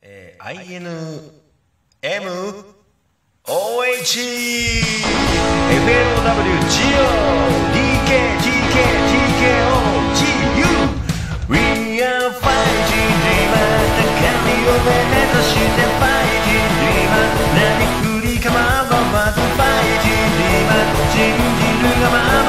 えー、INMOHFLWGODKTKTKOGUWE are fighting dreamer 高みを目指して fighting dreamer 何振りかまわず fighting dreamer 信じるがまま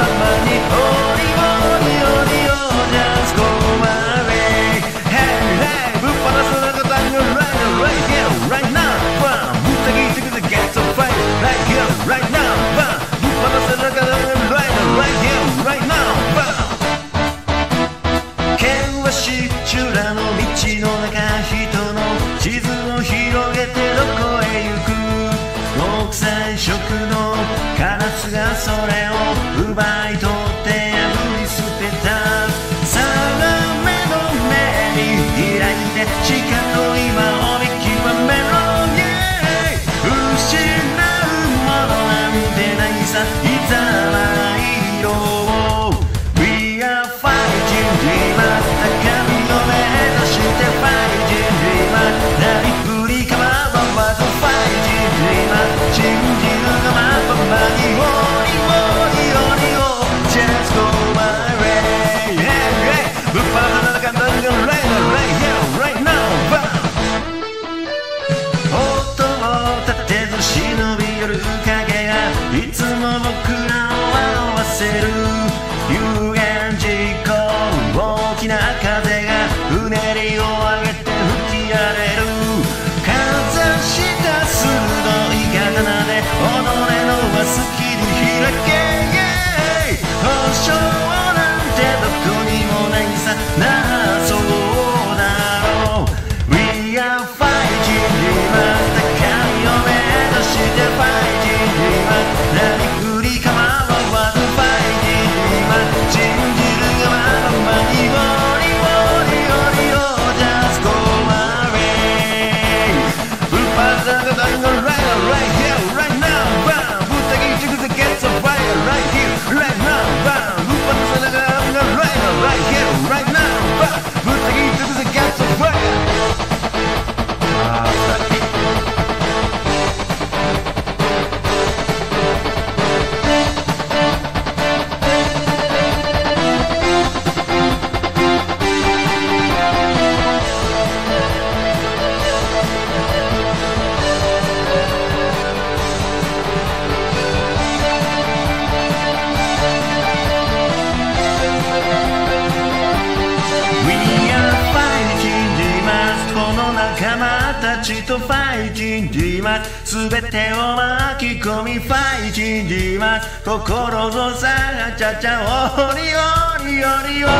それを奪い取って破り捨てた。さら目の目に開いて誓う you. たとファイすべてを巻き込みファイティンジます心のさがちゃちゃオリオリオリオリ